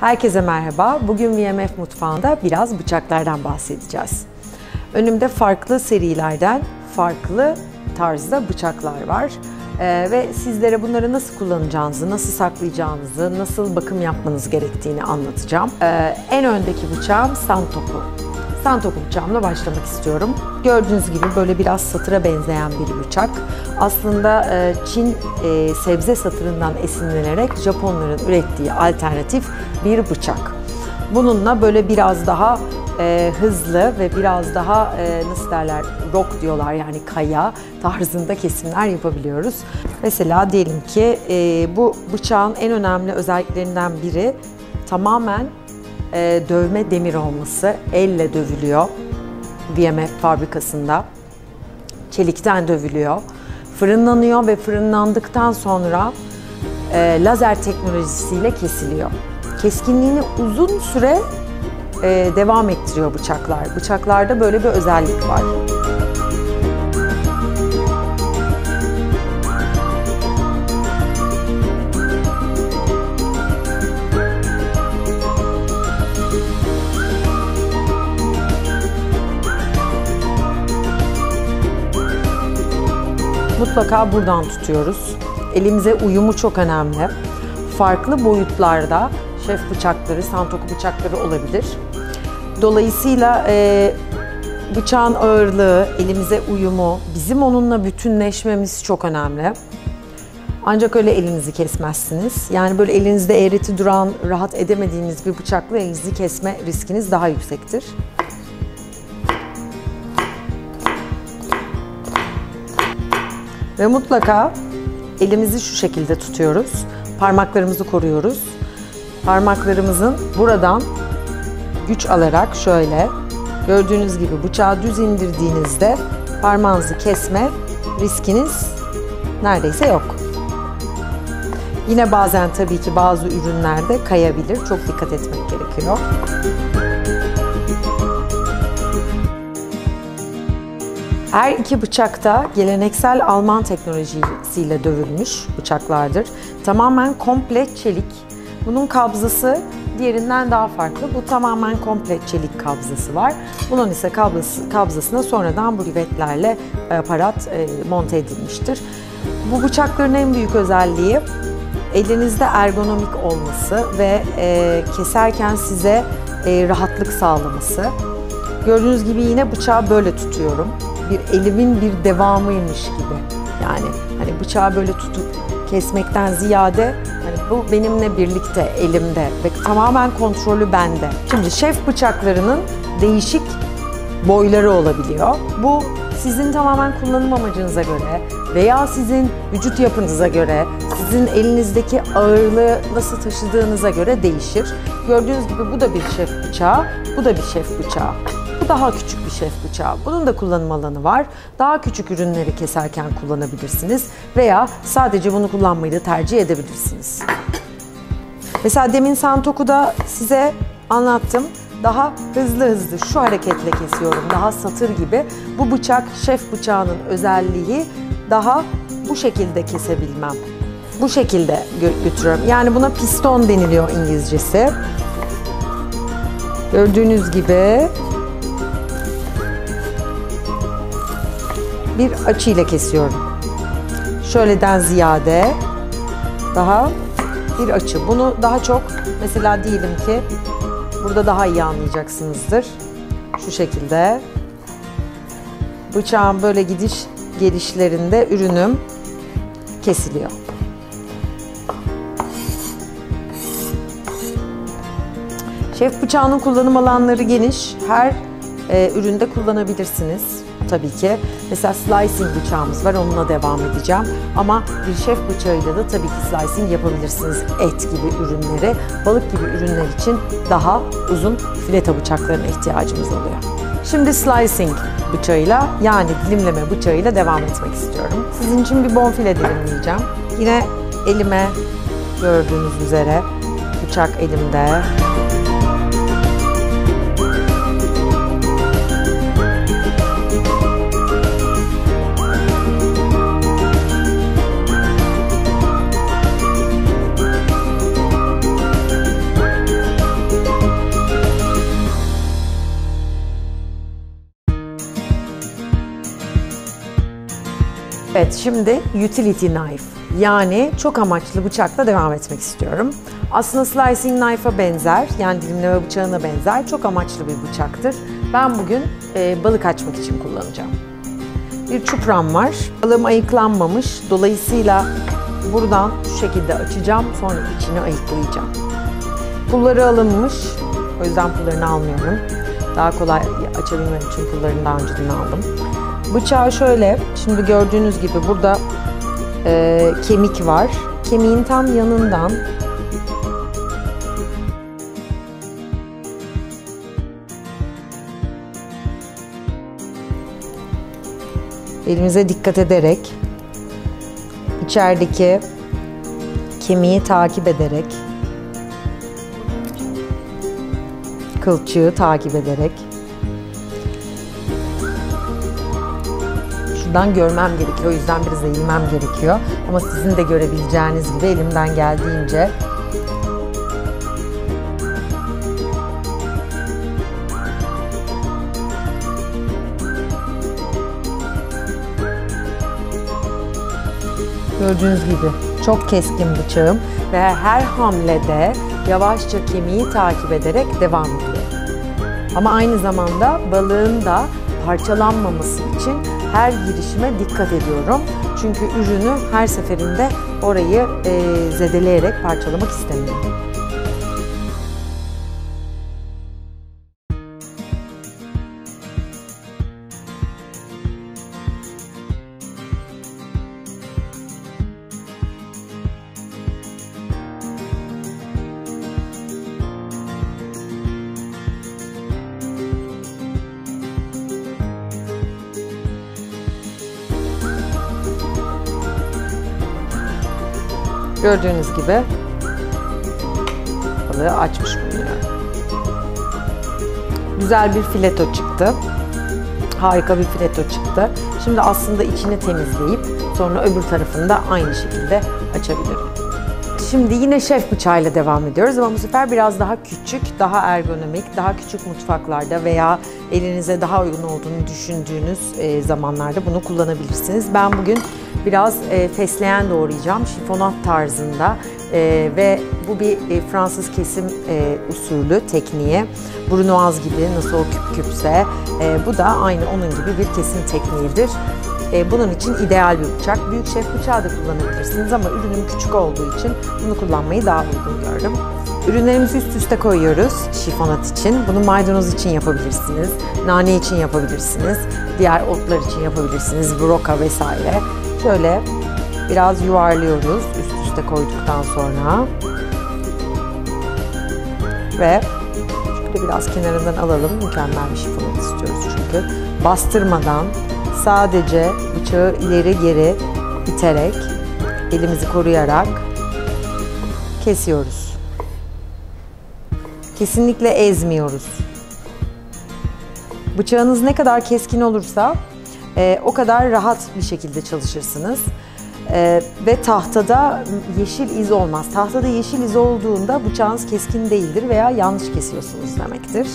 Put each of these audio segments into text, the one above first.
Herkese merhaba. Bugün VMF mutfağında biraz bıçaklardan bahsedeceğiz. Önümde farklı serilerden farklı tarzda bıçaklar var. Ee, ve sizlere bunları nasıl kullanacağınızı, nasıl saklayacağınızı, nasıl bakım yapmanız gerektiğini anlatacağım. Ee, en öndeki bıçağım Santoku. Santoku bıçağımla başlamak istiyorum. Gördüğünüz gibi böyle biraz satıra benzeyen bir bıçak. Aslında e, Çin e, sebze satırından esinlenerek Japonların ürettiği alternatif bir bıçak. Bununla böyle biraz daha e, hızlı ve biraz daha nasıl derler rock diyorlar yani kaya tarzında kesimler yapabiliyoruz. Mesela diyelim ki bu bıçağın en önemli özelliklerinden biri tamamen e, dövme demir olması. Elle dövülüyor VMF fabrikasında. Çelikten dövülüyor. Fırınlanıyor ve fırınlandıktan sonra e, lazer teknolojisiyle kesiliyor. Keskinliğini uzun süre e, devam ettiriyor bıçaklar. Bıçaklarda böyle bir özellik var. Mutlaka buradan tutuyoruz. Elimize uyumu çok önemli. Farklı boyutlarda şef bıçakları, santoku bıçakları olabilir. Dolayısıyla e, bıçağın ağırlığı, elimize uyumu, bizim onunla bütünleşmemiz çok önemli. Ancak öyle elinizi kesmezsiniz. Yani böyle elinizde eğreti duran, rahat edemediğiniz bir bıçakla elinizi kesme riskiniz daha yüksektir. Ve mutlaka elimizi şu şekilde tutuyoruz. Parmaklarımızı koruyoruz. Parmaklarımızın buradan güç alarak şöyle gördüğünüz gibi bıçağı düz indirdiğinizde parmağınızı kesme riskiniz neredeyse yok. Yine bazen tabii ki bazı ürünlerde kayabilir. Çok dikkat etmek gerekiyor. Her iki bıçak da geleneksel Alman teknolojisiyle dövülmüş bıçaklardır. Tamamen komple çelik. Bunun kabzası diğerinden daha farklı. Bu tamamen komple çelik kabzası var. Bunun ise kabzası, kabzasına sonradan bu rivetlerle aparat e, monte edilmiştir. Bu bıçakların en büyük özelliği elinizde ergonomik olması ve e, keserken size e, rahatlık sağlaması. Gördüğünüz gibi yine bıçağı böyle tutuyorum bir elimin bir devamıymış gibi. Yani hani bıçağı böyle tutup kesmekten ziyade hani bu benimle birlikte elimde ve tamamen kontrolü bende. Şimdi şef bıçaklarının değişik boyları olabiliyor. Bu sizin tamamen kullanım amacınıza göre veya sizin vücut yapınıza göre, sizin elinizdeki ağırlığı nasıl taşıdığınıza göre değişir. Gördüğünüz gibi bu da bir şef bıçağı, bu da bir şef bıçağı daha küçük bir şef bıçağı. Bunun da kullanım alanı var. Daha küçük ürünleri keserken kullanabilirsiniz veya sadece bunu kullanmayı da tercih edebilirsiniz. Mesela demin Santoku'da size anlattım. Daha hızlı hızlı şu hareketle kesiyorum. Daha satır gibi. Bu bıçak şef bıçağının özelliği daha bu şekilde kesebilmem. Bu şekilde gö götürüyorum. Yani buna piston deniliyor İngilizcesi. Gördüğünüz gibi bir açı ile kesiyorum. Şöyleden ziyade daha bir açı. Bunu daha çok mesela diyelim ki burada daha iyi anlayacaksınızdır. Şu şekilde bıçağın böyle gidiş gelişlerinde ürünüm kesiliyor. Şef bıçağının kullanım alanları geniş. Her e, üründe kullanabilirsiniz tabii ki. Mesela slicing bıçağımız var, onunla devam edeceğim. Ama bir şef bıçağıyla da tabii ki slicing yapabilirsiniz. Et gibi ürünleri, balık gibi ürünler için daha uzun fileta bıçaklarına ihtiyacımız oluyor. Şimdi slicing bıçağıyla yani dilimleme bıçağıyla devam etmek istiyorum. Sizin için bir bonfile dilimleyeceğim. Yine elime gördüğünüz üzere bıçak elimde. Evet şimdi utility knife yani çok amaçlı bıçakla devam etmek istiyorum. Aslında slicing knife'a benzer yani dilimleme bıçağına benzer çok amaçlı bir bıçaktır. Ben bugün e, balık açmak için kullanacağım. Bir çupram var. Balığım ayıklanmamış. Dolayısıyla buradan şu şekilde açacağım. Sonra içini ayıklayacağım. Pulları alınmış. O yüzden pullarını almıyorum. Daha kolay açabilmem için pullarını daha önceden aldım. Bıçağı şöyle, şimdi gördüğünüz gibi burada e, kemik var. Kemiğin tam yanından elimize dikkat ederek içerideki kemiği takip ederek kılçığı takip ederek şuradan görmem gerekiyor. O yüzden biraz eğilmem gerekiyor. Ama sizin de görebileceğiniz gibi elimden geldiğince Gördüğünüz gibi çok keskin bıçağım ve her hamlede yavaşça kemiği takip ederek devam ediyor. Ama aynı zamanda balığın da parçalanmaması için her girişime dikkat ediyorum. Çünkü ürünü her seferinde orayı zedeleyerek parçalamak istemiyorum. Gördüğünüz gibi balığı açmış bulunuyor. Güzel bir fileto çıktı. Harika bir fileto çıktı. Şimdi aslında içini temizleyip sonra öbür tarafını da aynı şekilde açabilirim. Şimdi yine şef bıçağıyla devam ediyoruz ama bu sefer biraz daha küçük, daha ergonomik, daha küçük mutfaklarda veya elinize daha uygun olduğunu düşündüğünüz e, zamanlarda bunu kullanabilirsiniz. Ben bugün biraz e, fesleğen doğrayacağım, şifonat tarzında e, ve bu bir Fransız kesim usulü tekniği. Brunoise gibi nasıl o küp küpse bu da aynı onun gibi bir kesim tekniğidir. E, bunun için ideal bir bıçak. Büyük şef bıçağı da kullanabilirsiniz ama ürünüm küçük olduğu için bunu kullanmayı daha uygun gördüm. Ürünlerimizi üst üste koyuyoruz şifonat için. Bunu maydanoz için yapabilirsiniz, nane için yapabilirsiniz, diğer otlar için yapabilirsiniz, broka vesaire. Şöyle biraz yuvarlıyoruz üst üste koyduktan sonra. Ve şöyle biraz kenarından alalım. Mükemmel bir şifonat istiyoruz çünkü. Bastırmadan sadece bıçağı ileri geri iterek, elimizi koruyarak kesiyoruz. Kesinlikle ezmiyoruz. Bıçağınız ne kadar keskin olursa e, o kadar rahat bir şekilde çalışırsınız. E, ve tahtada yeşil iz olmaz. Tahtada yeşil iz olduğunda bıçağınız keskin değildir veya yanlış kesiyorsunuz demektir.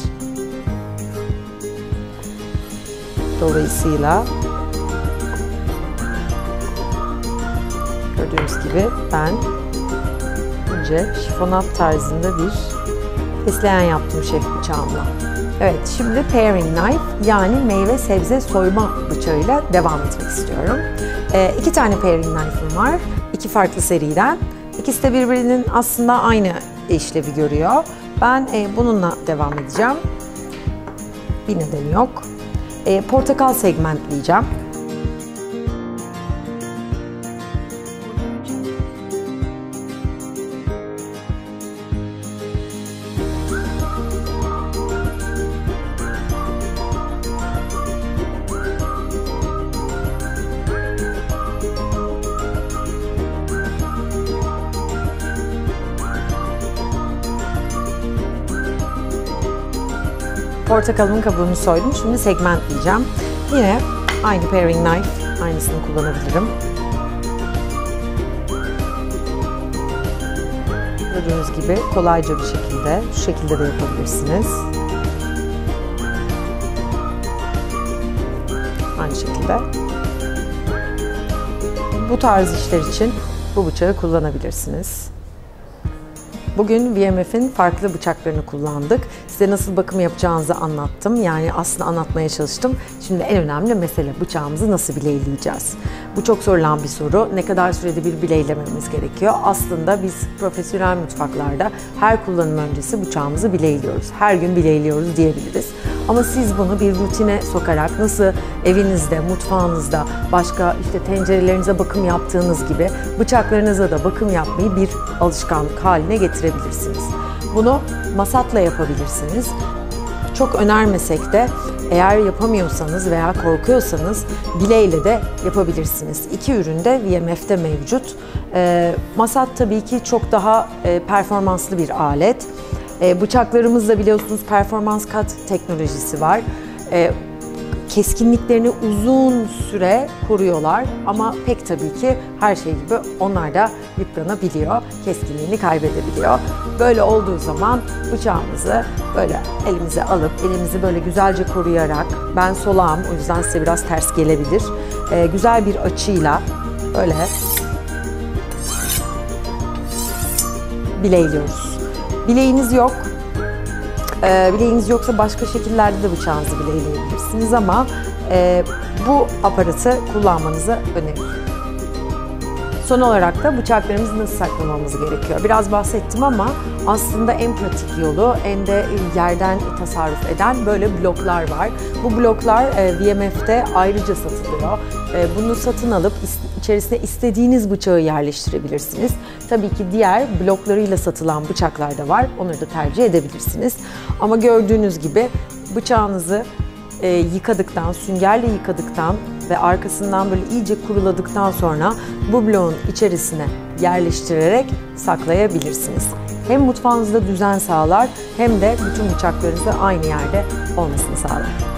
Dolayısıyla gördüğünüz gibi ben önce şifonat tarzında bir fesleğen yaptım şef bıçağımla. Evet şimdi paring knife yani meyve sebze soyma bıçağıyla devam etmek istiyorum. Ee, iki tane paring knife'ım var. iki farklı seriden. İkisi de birbirinin aslında aynı işlevi görüyor. Ben e, bununla devam edeceğim. Bir nedeni yok e, portakal segmentleyeceğim. Portakalın kabuğunu soydum. Şimdi segmentleyeceğim. Yine aynı paring knife, aynısını kullanabilirim. Gördüğünüz gibi kolayca bir şekilde, şu şekilde de yapabilirsiniz. Aynı şekilde. bu tarz işler için bu bıçağı kullanabilirsiniz. Bugün VMF'in farklı bıçaklarını kullandık. Size nasıl bakım yapacağınızı anlattım. Yani aslında anlatmaya çalıştım. Şimdi en önemli mesele bıçağımızı nasıl bileyleyeceğiz? Bu çok sorulan bir soru. Ne kadar sürede bir bileylememiz gerekiyor? Aslında biz profesyonel mutfaklarda her kullanım öncesi bıçağımızı bileyliyoruz. Her gün bileyliyoruz diyebiliriz. Ama siz bunu bir rutine sokarak nasıl evinizde, mutfağınızda, başka işte tencerelerinize bakım yaptığınız gibi bıçaklarınıza da bakım yapmayı bir alışkanlık haline getirebilirsiniz. Bunu masatla yapabilirsiniz. Çok önermesek de eğer yapamıyorsanız veya korkuyorsanız bileyle de yapabilirsiniz. İki ürün de VMF'de mevcut. E, masat tabii ki çok daha e, performanslı bir alet. E, bıçaklarımızda biliyorsunuz performans kat teknolojisi var. E, keskinliklerini uzun süre koruyorlar ama pek tabii ki her şey gibi onlar da yıpranabiliyor, keskinliğini kaybedebiliyor. Böyle olduğu zaman bıçağımızı böyle elimize alıp elimizi böyle güzelce koruyarak ben solağım o yüzden size biraz ters gelebilir. Ee, güzel bir açıyla böyle bileyliyoruz. Bileğiniz yok, e, bileğiniz yoksa başka şekillerde de bıçağınızı bileyleyebilirsiniz ama e, bu aparatı kullanmanızı öneririm. Son olarak da bıçaklarımızı nasıl saklamamız gerekiyor? Biraz bahsettim ama aslında en pratik yolu en de yerden tasarruf eden böyle bloklar var. Bu bloklar VMF'de ayrıca satılıyor. E, bunu satın alıp içerisine istediğiniz bıçağı yerleştirebilirsiniz. Tabii ki diğer bloklarıyla satılan bıçaklar da var. Onları da tercih edebilirsiniz. Ama gördüğünüz gibi bıçağınızı e, yıkadıktan, süngerle yıkadıktan ve arkasından böyle iyice kuruladıktan sonra bu bloğun içerisine yerleştirerek saklayabilirsiniz. Hem mutfağınızda düzen sağlar hem de bütün bıçaklarınızı aynı yerde olmasını sağlar.